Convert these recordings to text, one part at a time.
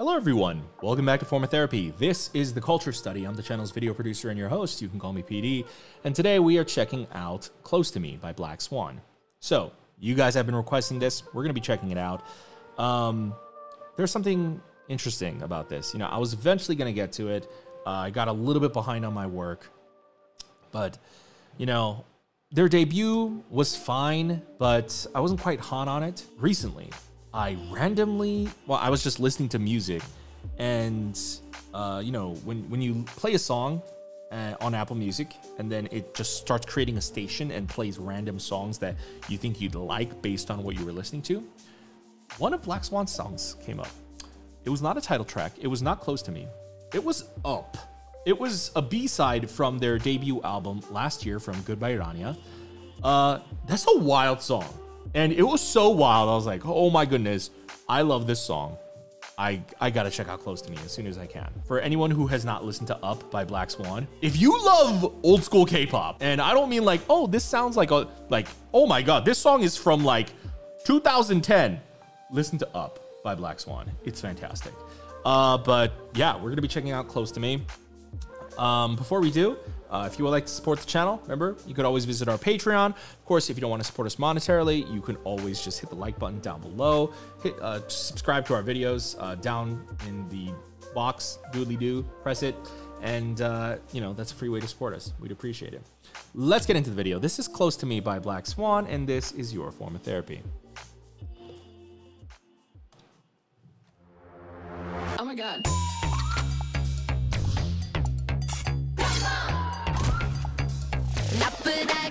Hello everyone, welcome back to Form of Therapy. This is The Kulture Study. I'm the channel's video producer and your host, you can call me PD. And today we are checking out Close to Me by Black Swan. So, you guys have been requesting this, we're gonna be checking it out. Um, there's something interesting about this. You know, I was eventually gonna get to it. Uh, I got a little bit behind on my work, but, you know, their debut was fine, but I wasn't quite hot on it recently. I randomly, well, I was just listening to music, and uh, you know, when when you play a song uh, on Apple Music, and then it just starts creating a station and plays random songs that you think you'd like based on what you were listening to. One of Black Swan's songs came up. It was not a title track. It was not close to me. It was Up. It was a B-side from their debut album last year from Goodbye Rania. Uh, that's a wild song. And it was so wild. I was like, oh my goodness, I love this song. I, I gotta check out Close to Me as soon as I can. For anyone who has not listened to Up by Black Swan, if you love old school K-pop, and I don't mean like, oh, this sounds like a like, oh my god, this song is from like 2010. Listen to Up by Black Swan. It's fantastic. Uh, but yeah, we're gonna be checking out Close to Me. Um, before we do, uh, if you would like to support the channel, remember, you could always visit our Patreon. Of course, if you don't want to support us monetarily, you can always just hit the like button down below. Hit uh, subscribe to our videos uh, down in the box, doodly doo, press it. And, uh, you know, that's a free way to support us. We'd appreciate it. Let's get into the video. This is Close to Me by Black Swan, and this is your form of therapy. Oh my god.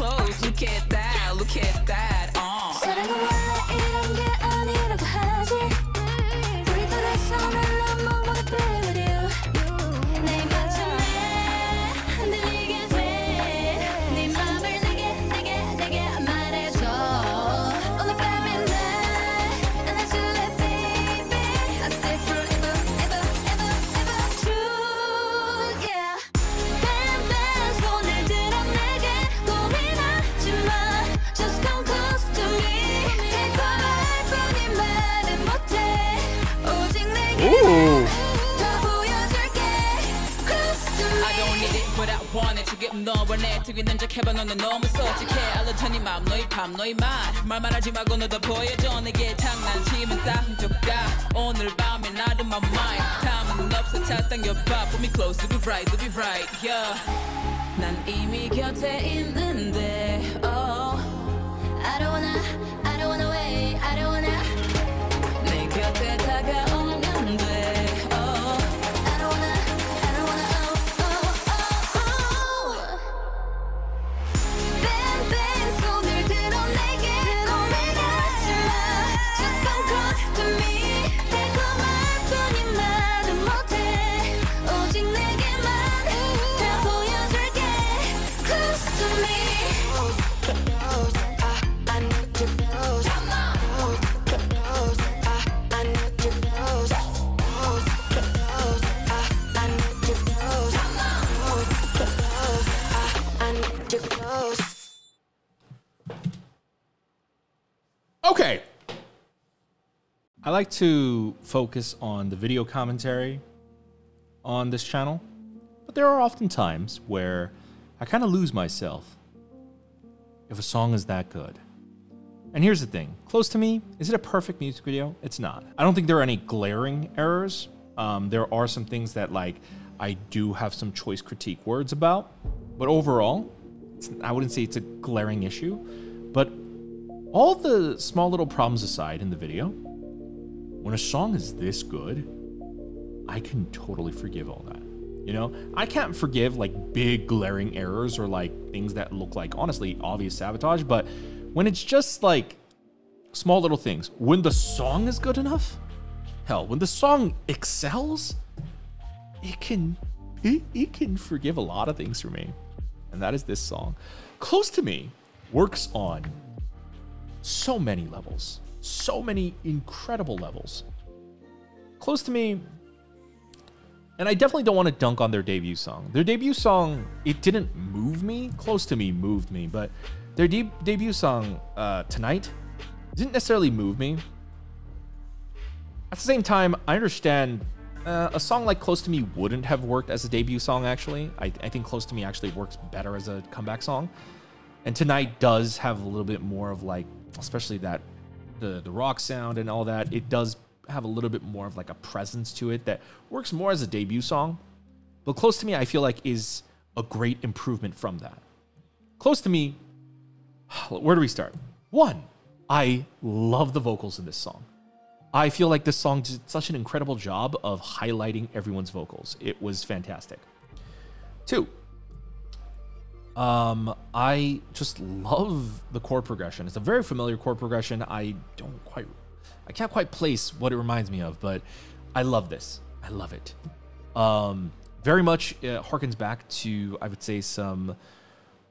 Ooh she's close 너는 너무 솔직해 알려줘 네 맘, 너의 밤, 너의 말 말만 하지 말고 너도 보여줘 내게 장난치면 다 훔쳐가 오늘 밤에 나도 my mind 담은 없어 차 당겨봐 Put me close to be right, to be right, yeah 난 이미 곁에 있는데 oh I don't wanna I don't wanna wait I don't wanna 내 곁에 다가오 like to focus on the video commentary on this channel, but there are often times where I kind of lose myself if a song is that good. And here's the thing Close to Me, is it a perfect music video? It's not. I don't think there are any glaring errors. Um, there are some things that, like, I do have some choice critique words about, but overall, I wouldn't say it's a glaring issue. But all the small little problems aside in the video, when a song is this good, I can totally forgive all that. You know, I can't forgive like big glaring errors or like things that look like honestly obvious sabotage, but when it's just like small little things, when the song is good enough, hell, when the song excels, it can it, it can forgive a lot of things for me. And that is this song. Close to Me works on so many levels, so many incredible levels. Close to Me and I definitely don't want to dunk on their debut song. Their debut song, it didn't move me. Close to me moved me, but their de- debut song, uh, Tonight, didn't necessarily move me. At the same time, I understand uh, a song like Close to Me wouldn't have worked as a debut song, actually. I, I think Close to Me actually works better as a comeback song. And Tonight does have a little bit more of like, especially that, the, the rock sound and all that. It does have a little bit more of like a presence to it that works more as a debut song. But Close to Me, I feel like is a great improvement from that. Close to Me, where do we start? One, I love the vocals in this song. I feel like this song did such an incredible job of highlighting everyone's vocals. It was fantastic. Two, um, I just love the chord progression. It's a very familiar chord progression. I don't quite I can't quite place what it reminds me of, but I love this. I love it. Um, very much uh, harkens back to, I would say, some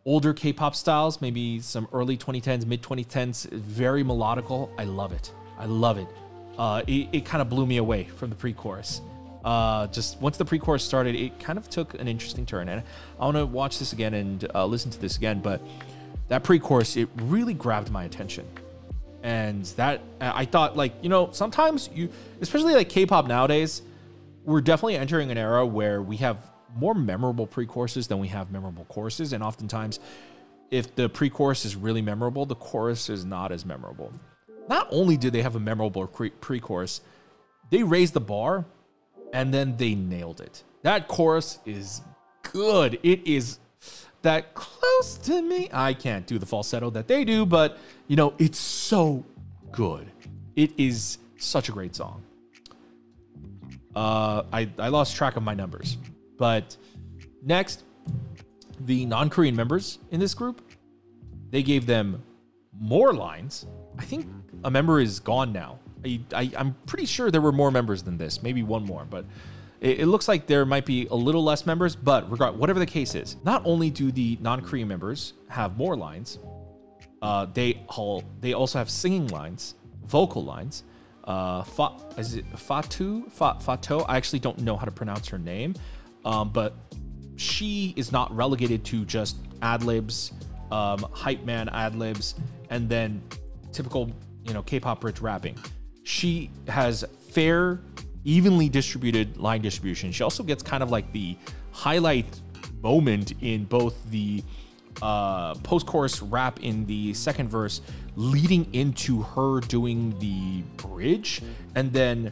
older K-pop styles, maybe some early 2010s, mid 2010s. Very melodical. I love it. I love it. Uh, it, it kind of blew me away from the pre-chorus. Uh, just once the pre-chorus started, it kind of took an interesting turn, and I want to watch this again and uh, listen to this again. But that pre-chorus, it really grabbed my attention. And that I thought like you know sometimes you especially like K-pop nowadays we're definitely entering an era where we have more memorable pre-choruses than we have memorable choruses and oftentimes if the pre-chorus is really memorable the chorus is not as memorable. Not only did they have a memorable pre-chorus they raised the bar and then they nailed it that chorus is good it is that close to me. I can't do the falsetto that they do, but you know, it's so good. It is such a great song. Uh, I, I lost track of my numbers, but next, the non Korean members in this group, they gave them more lines. I think a member is gone now. I, I, I'm pretty sure there were more members than this, maybe one more, but it, it looks like there might be a little less members, but regard whatever the case is, not only do the non-Korean members have more lines, uh, they all they also have singing lines, vocal lines. Uh, Fa, is it Fatou? Fa, Fato? I actually don't know how to pronounce her name, um, but she is not relegated to just ad libs, um, hype man ad libs, and then typical you know K-pop rich rapping. She has fair evenly distributed line distribution. She also gets kind of like the highlight moment in both the uh, post chorus rap in the second verse, leading into her doing the bridge, and then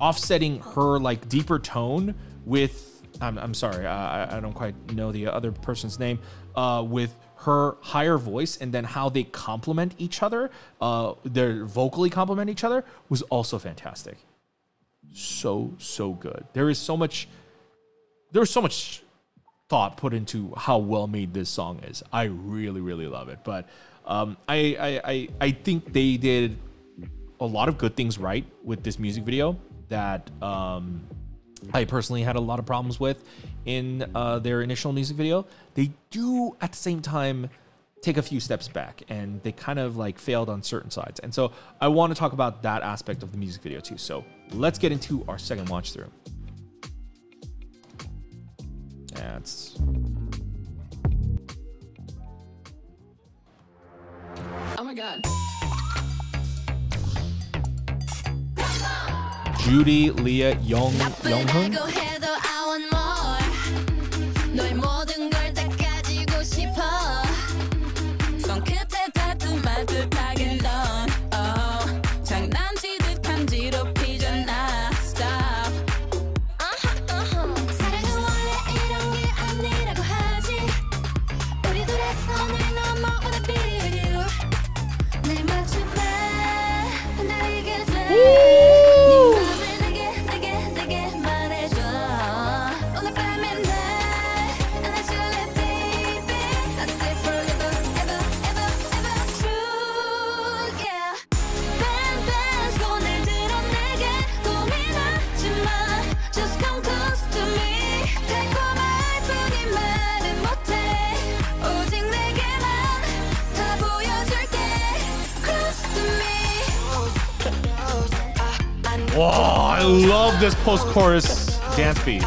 offsetting her like deeper tone with. I'm, I'm sorry, I, I don't quite know the other person's name. Uh, with her higher voice and then how they complement each other, uh, they're vocally complement each other was also fantastic so so good. There is so much there's so much thought put into how well made this song is. I really really love it. But um, I, I I I think they did a lot of good things right with this music video that um, I personally had a lot of problems with in uh, their initial music video. They do at the same time take a few steps back and they kind of like failed on certain sides. And so I want to talk about that aspect of the music video too. So let's get into our second watch through. That's Oh my god. Judy, Leah, Young, Youngheun. 나 this post-chorus dance beat.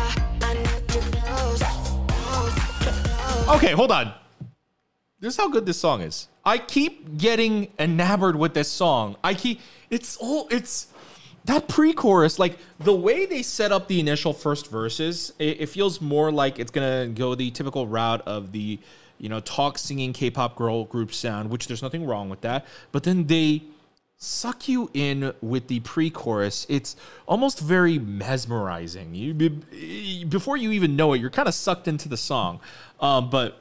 Okay, hold on. This is how good this song is. I keep getting enamored with this song. I keep it's all it's that pre-chorus, like the way they set up the initial first verses, it, it feels more like it's gonna go the typical route of the you know talk singing K-pop girl group sound, which there's nothing wrong with that. But then they suck you in with the pre-chorus. It's almost very mesmerizing. You before you even know it, you're kind of sucked into the song. Um, but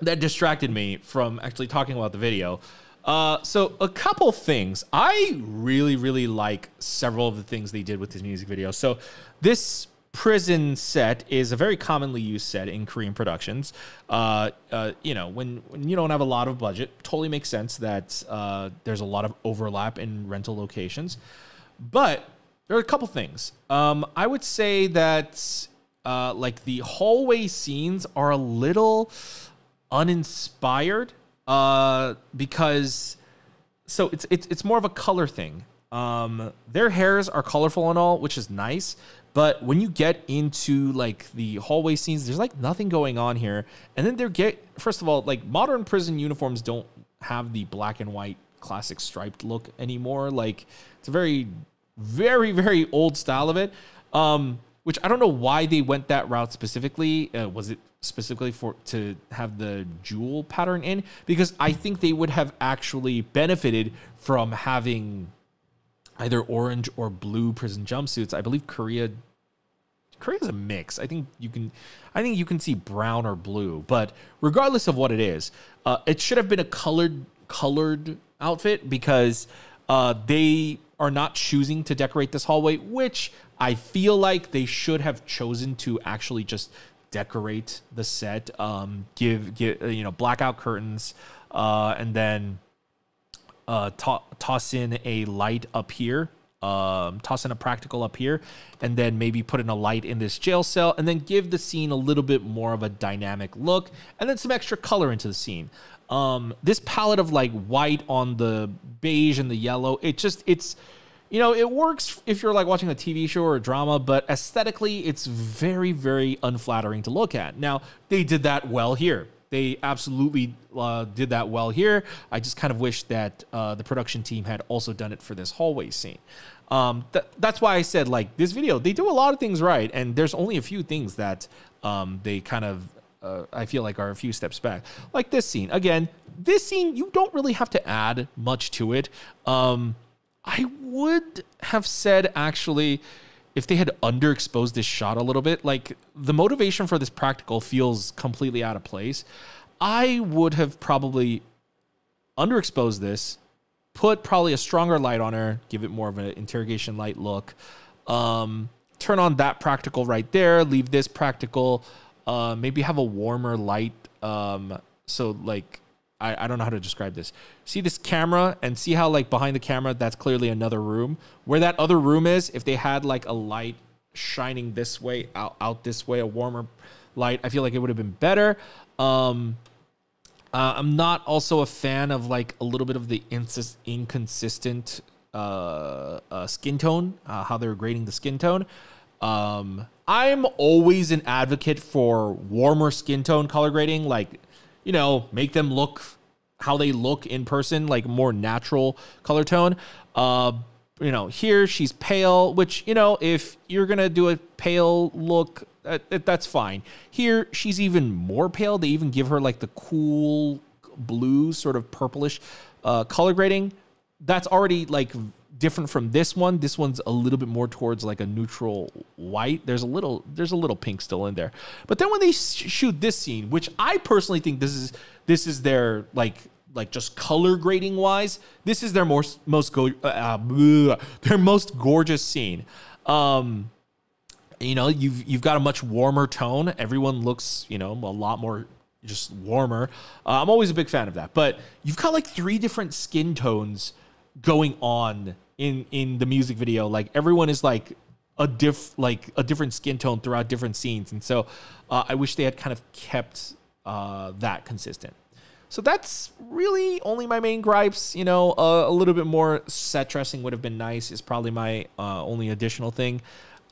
that distracted me from actually talking about the video. Uh, so a couple things. I really, really like several of the things they did with this music video. So this prison set is a very commonly used set in Korean productions. Uh, uh, you know, when, when you don't have a lot of budget, totally makes sense that uh, there's a lot of overlap in rental locations. But there are a couple things. Um, I would say that uh, like the hallway scenes are a little uninspired uh, because so it's it's it's more of a color thing. Um, their hairs are colorful and all, which is nice. But when you get into like the hallway scenes, there's like nothing going on here. And then they're get first of all, like modern prison uniforms don't have the black and white classic striped look anymore. Like it's a very, very, very old style of it. Um, which I don't know why they went that route specifically. Uh, was it specifically for to have the jewel pattern in? Because I think they would have actually benefited from having either orange or blue prison jumpsuits. I believe Korea Korea's a mix. I think you can I think you can see brown or blue, but regardless of what it is, uh, it should have been a colored colored outfit because uh, they are not choosing to decorate this hallway, which I feel like they should have chosen to actually just decorate the set, um, give give you know blackout curtains, uh, and then uh, to- toss in a light up here, um, toss in a practical up here, and then maybe put in a light in this jail cell, and then give the scene a little bit more of a dynamic look, and then some extra color into the scene. Um, this palette of like white on the beige and the yellow, it just it's you know it works if you're like watching a TV show or a drama, but aesthetically it's very very unflattering to look at. Now they did that well here they absolutely uh, did that well here. I just kind of wish that uh, the production team had also done it for this hallway scene. Um, th- that's why I said like this video, they do a lot of things right, and there's only a few things that um, they kind of uh, I feel like are a few steps back. Like this scene again. This scene you don't really have to add much to it. Um, I would have said actually if they had underexposed this shot a little bit, like the motivation for this practical feels completely out of place. I would have probably underexposed this, put probably a stronger light on her, give it more of an interrogation light look. Um, turn on that practical right there, leave this practical, uh, maybe have a warmer light. Um, so like I, I don't know how to describe this. See this camera and see how like behind the camera that's clearly another room. Where that other room is, if they had like a light shining this way out out this way, a warmer light, I feel like it would have been better. Um uh, I'm not also a fan of like a little bit of the insis- inconsistent uh, uh, skin tone, uh, how they're grading the skin tone. Um, I'm always an advocate for warmer skin tone color grading, like you know, make them look how they look in person, like more natural color tone. Uh, you know, here she's pale, which, you know, if you're going to do a pale look, that, that- that's fine. Here, she's even more pale. They even give her like the cool blue, sort of purplish uh, color grading. That's already like different from this one. This one's a little bit more towards like a neutral white. There's a little there's a little pink still in there. But then when they sh- shoot this scene, which I personally think this is this is their like like just color grading wise, this is their most most go uh, bleh, their most gorgeous scene. Um, you know, you've you've got a much warmer tone. Everyone looks, you know, a lot more just warmer. Uh, I'm always a big fan of that. But you've got like three different skin tones going on in in the music video. Like everyone is like a diff like a different skin tone throughout different scenes, and so uh, I wish they had kind of kept uh, that consistent. So that's really only my main gripes. You know, uh, a little bit more set dressing would have been nice. Is probably my uh, only additional thing.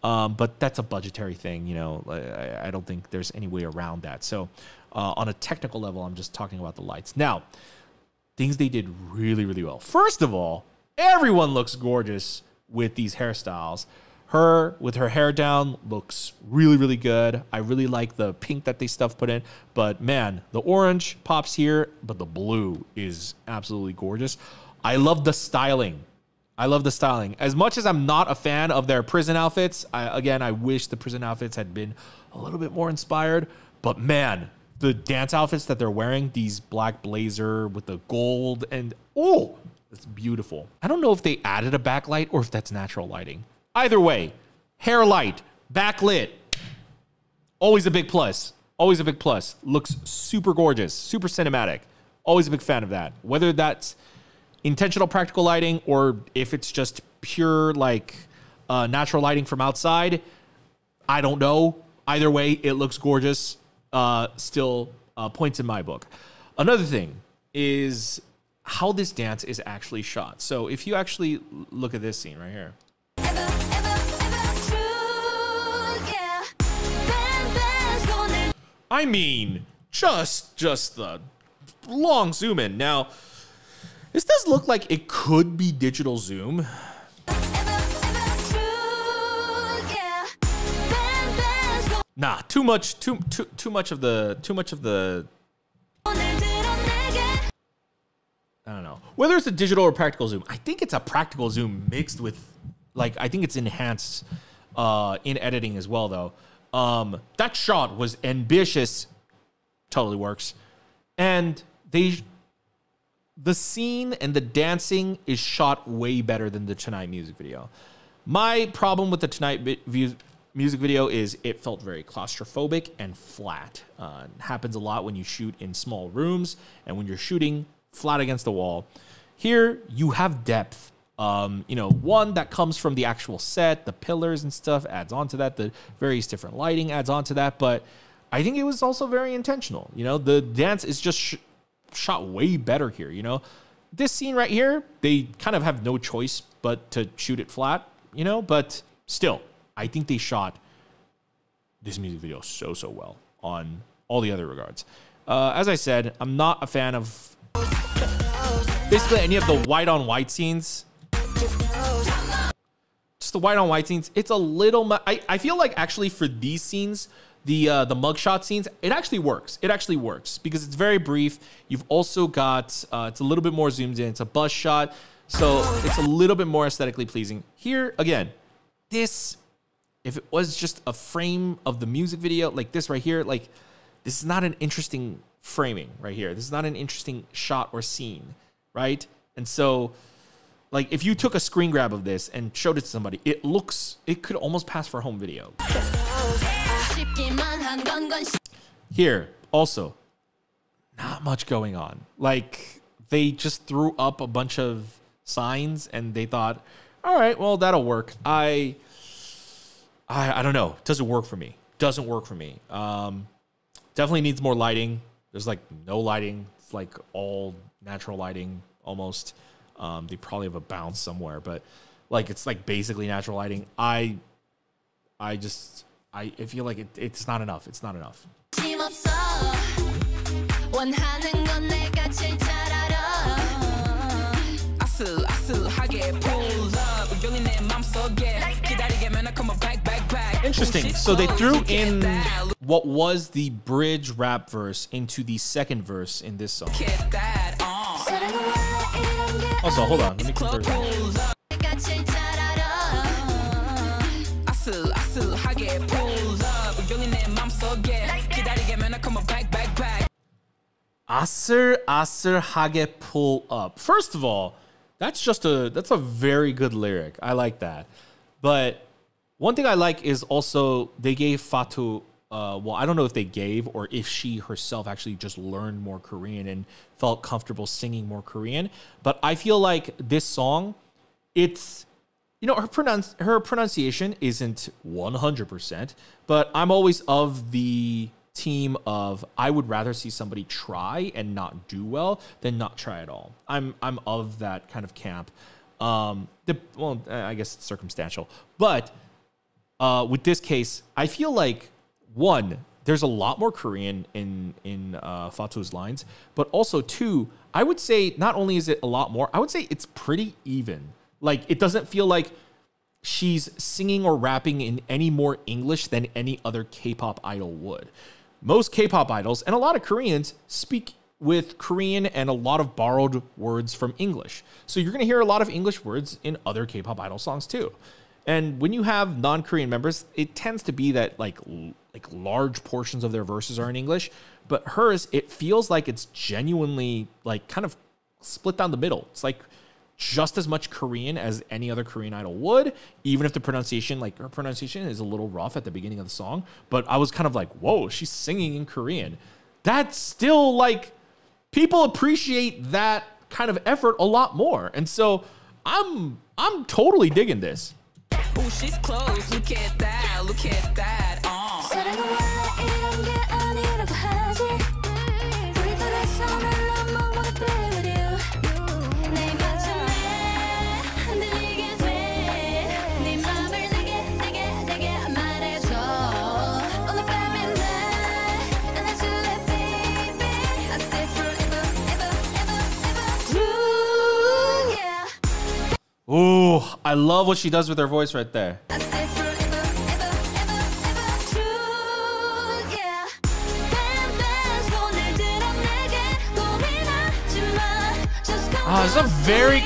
Um, but that's a budgetary thing. You know, I, I don't think there's any way around that. So uh, on a technical level, I'm just talking about the lights. Now, things they did really, really well. First of all, everyone looks gorgeous with these hairstyles. Her with her hair down looks really, really good. I really like the pink that they stuff put in, but man, the orange pops here, but the blue is absolutely gorgeous. I love the styling. I love the styling. As much as I'm not a fan of their prison outfits, I, again, I wish the prison outfits had been a little bit more inspired. But man, the dance outfits that they're wearing, these black blazer with the gold, and oh, it's beautiful. I don't know if they added a backlight or if that's natural lighting. Either way, hair light, backlit, always a big plus. Always a big plus. Looks super gorgeous, super cinematic. Always a big fan of that. Whether that's intentional practical lighting or if it's just pure like uh, natural lighting from outside, I don't know. Either way, it looks gorgeous. Uh, still uh, points in my book. Another thing is how this dance is actually shot. So if you actually look at this scene right here. I mean, just just the long zoom in. Now, this does look like it could be digital zoom. Nah, too much, too too too much of the too much of the I don't know. Whether it's a digital or practical zoom, I think it's a practical zoom mixed with like I think it's enhanced uh in editing as well though. Um that shot was ambitious. Totally works. And they the scene and the dancing is shot way better than the Tonight music video. My problem with the Tonight music video is it felt very claustrophobic and flat. Uh, happens a lot when you shoot in small rooms and when you're shooting flat against the wall. Here, you have depth. Um, you know, one that comes from the actual set, the pillars and stuff adds on to that. The various different lighting adds on to that. But I think it was also very intentional. You know, the dance is just sh- shot way better here. You know, this scene right here, they kind of have no choice but to shoot it flat. You know, but still, I think they shot this music video so so well on all the other regards. Uh, as I said, I'm not a fan of basically any of the white on white scenes. Just the white on white scenes. It's a little. I I feel like actually for these scenes, the uh, the mugshot scenes, it actually works. It actually works because it's very brief. You've also got uh, it's a little bit more zoomed in. It's a bus shot, so it's a little bit more aesthetically pleasing. Here again, this if it was just a frame of the music video like this right here, like this is not an interesting framing right here. This is not an interesting shot or scene, right? And so, like, if you took a screen grab of this and showed it to somebody, it looks, it could almost pass for home video. Here, also, not much going on. Like, they just threw up a bunch of signs and they thought, all right, well, that'll work. I, I, I don't know. Doesn't work for me. Doesn't work for me. Um, definitely needs more lighting. There's like no lighting. It's like all natural lighting almost. Um, they probably have a bounce somewhere, but like it's like basically natural lighting. I, I just, I, I feel like it, it's not enough. It's not enough. 힘없어 원하는 건 내가 제일 잘 알아 아슬아슬하게 pull up 맘속에 기다리게 Interesting. So they threw in what was the bridge rap verse into the second verse in this song. Also, hold on. Let me convert that. Aser Aser Hage pull up. First of all, that's just a that's a very good lyric. I like that. But one thing I like is also they gave Fatou uh, well, I don't know if they gave or if she herself actually just learned more Korean and felt comfortable singing more Korean. But I feel like this song, it's you know her pronounce her pronunciation isn't 100% but i'm always of the team of i would rather see somebody try and not do well than not try at all i'm i'm of that kind of camp um the well i guess it's circumstantial but uh with this case i feel like one there's a lot more korean in in uh Fatou's lines but also two i would say not only is it a lot more i would say it's pretty even like it doesn't feel like she's singing or rapping in any more English than any other K-pop idol would. Most K-pop idols and a lot of Koreans speak with Korean and a lot of borrowed words from English. So you're going to hear a lot of English words in other K-pop idol songs too. And when you have non-Korean members, it tends to be that like like large portions of their verses are in English, but hers it feels like it's genuinely like kind of split down the middle. It's like just as much Korean as any other Korean idol would, even if the pronunciation, like her pronunciation is a little rough at the beginning of the song. But I was kind of like, whoa, she's singing in Korean. That's still like, people appreciate that kind of effort a lot more. And so I'm, I'm totally digging this. Ooh, she's close. Look at that. Look at that. Uh. I love what she does with her voice right there. Oh, it's a very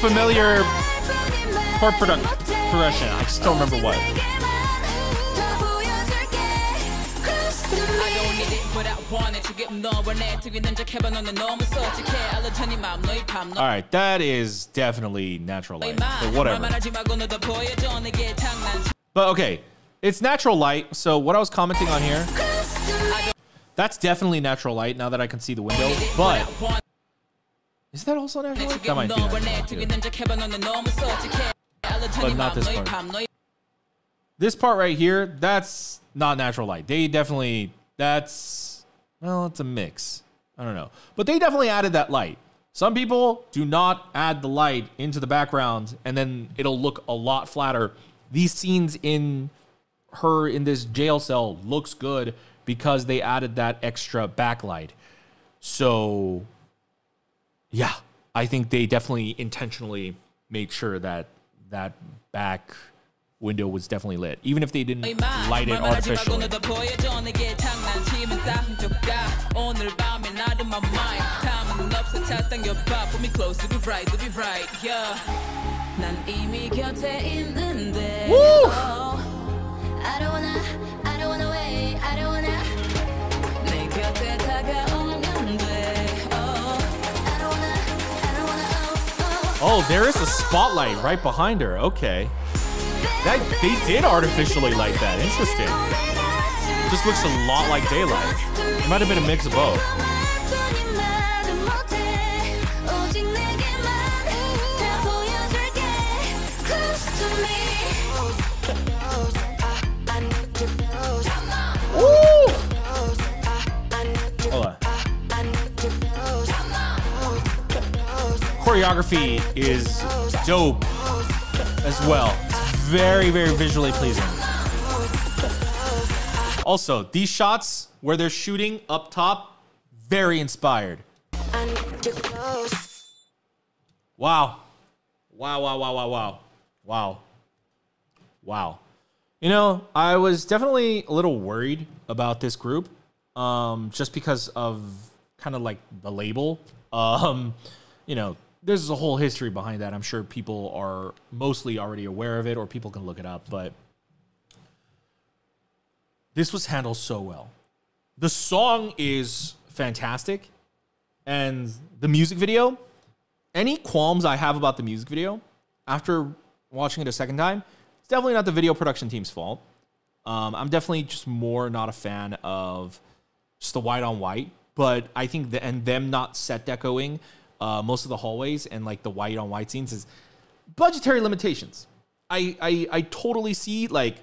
familiar chord progression. I just don't remember what. All right, that is definitely natural light, but whatever. But okay, it's natural light. So what I was commenting on here, that's definitely natural light now that I can see the window. But is that also natural light? That might be natural but not this part. This part right here, that's not natural light. They definitely, that's well, it's a mix. I don't know, but they definitely added that light. Some people do not add the light into the background, and then it'll look a lot flatter. These scenes in her in this jail cell looks good because they added that extra backlight. So, yeah, I think they definitely intentionally made sure that that back window was definitely lit, even if they didn't light it artificially. Oh, there is a spotlight right behind her. Okay that they did artificially light that. Interesting. Just looks a lot like daylight. It might have been a mix of both. Hold on. Choreography is dope as well. Very, very visually pleasing. Also, these shots where they're shooting up top, very inspired. Wow. Wow, wow, wow, wow, wow. Wow. wow. You know, I was definitely a little worried about this group, um, just because of kind of like the label. Um, you know, there's a whole history behind that. I'm sure people are mostly already aware of it, or people can look it up. But this was handled so well. The song is fantastic, and the music video. Any qualms I have about the music video after watching it a second time, it's definitely not the video production team's fault. Um, I'm definitely just more not a fan of just the white on white, but I think the, and them not set decoing uh, most of the hallways and like the white on white scenes is budgetary limitations. I, I I totally see like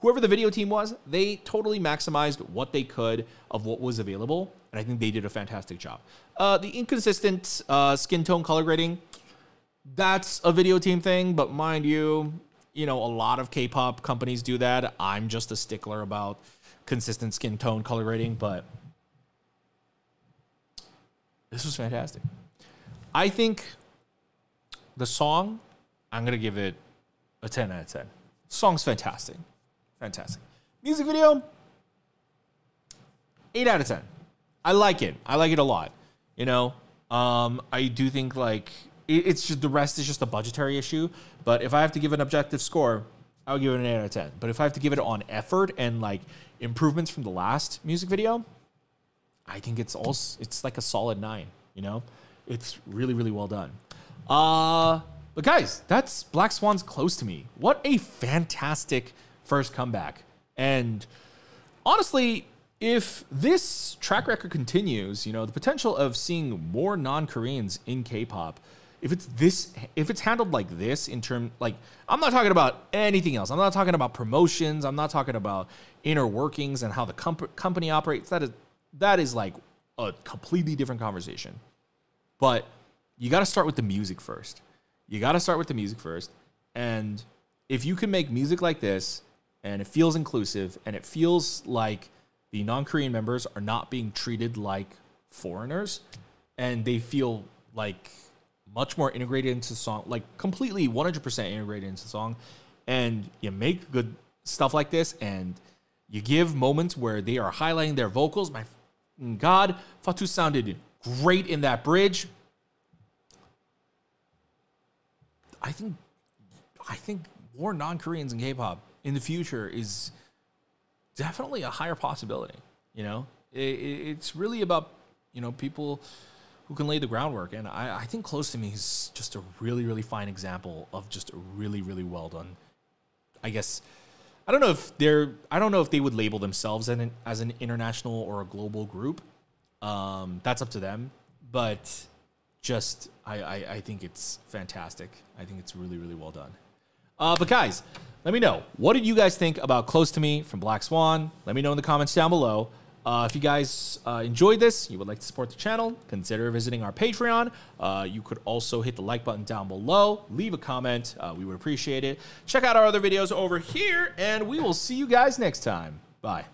whoever the video team was, they totally maximized what they could of what was available, and I think they did a fantastic job. Uh, the inconsistent uh, skin tone color grading, that's a video team thing, but mind you, you know, a lot of K-pop companies do that. I'm just a stickler about consistent skin tone color grading, but this was fantastic. I think the song, I'm gonna give it a 10 out of 10. Song's fantastic. Fantastic. Music video, 8 out of 10. I like it. I like it a lot. You know, um, I do think like it- it's just the rest is just a budgetary issue. But if I have to give an objective score, I would give it an 8 out of 10. But if I have to give it on effort and like improvements from the last music video, I think it's also it's like a solid nine. You know, it's really really well done. Uh, but guys, that's Black Swan's close to me. What a fantastic first comeback! And honestly, if this track record continues, you know, the potential of seeing more non-Koreans in K-pop, if it's this, if it's handled like this in term, like I'm not talking about anything else. I'm not talking about promotions. I'm not talking about inner workings and how the comp- company operates. That is that is like a completely different conversation. But you got to start with the music first. You got to start with the music first. And if you can make music like this and it feels inclusive and it feels like the non Korean members are not being treated like foreigners and they feel like much more integrated into the song, like completely 100% integrated into the song, and you make good stuff like this and you give moments where they are highlighting their vocals. My God, Fatou sounded great in that bridge. I think I think more non-Koreans in K-pop in the future is definitely a higher possibility. You know, it, it- it's really about you know people who can lay the groundwork, and I, I think Close to Me is just a really really fine example of just a really really well done. I guess I don't know if they're I don't know if they would label themselves an, as an international or a global group. Um, that's up to them, but just I, I I think it's fantastic. I think it's really really well done. Uh, but guys, let me know. What did you guys think about Close to Me from Black Swan? Let me know in the comments down below. Uh, if you guys uh, enjoyed this, you would like to support the channel, consider visiting our Patreon. Uh, you could also hit the like button down below, leave a comment. Uh, we would appreciate it. Check out our other videos over here, and we will see you guys next time. Bye.